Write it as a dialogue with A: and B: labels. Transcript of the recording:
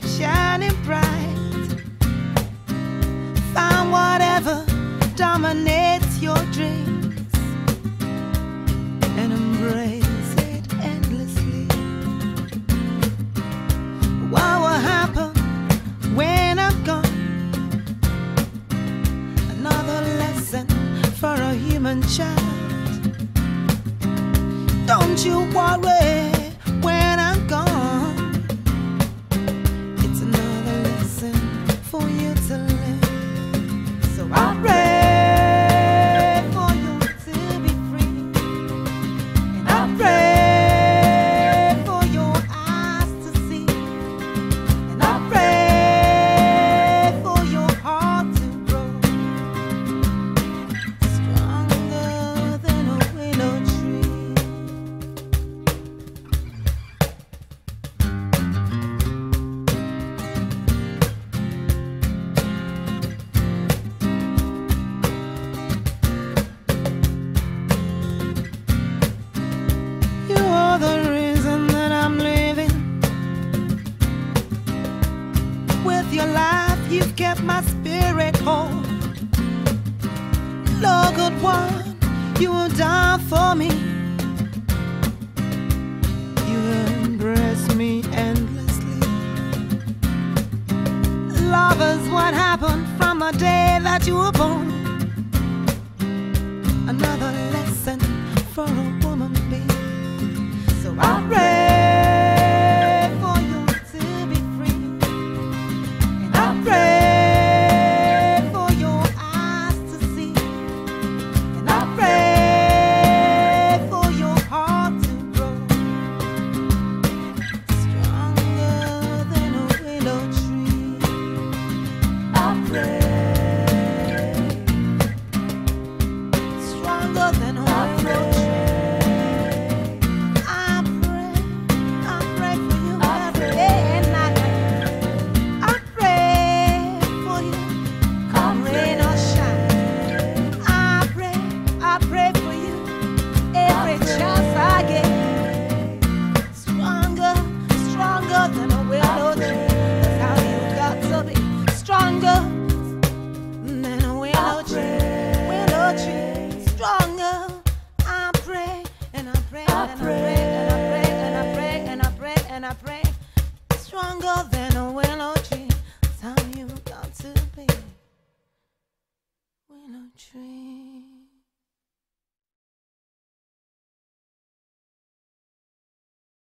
A: kept shining bright. Find whatever dominates your dreams and embrace it endlessly. What will happen when I'm gone? Another lesson for a human child. Don't you worry. you've kept my spirit whole. Lord, good one, you will die for me. You embrace me endlessly. Lovers, what happened from the day that you were born. pray. I pray.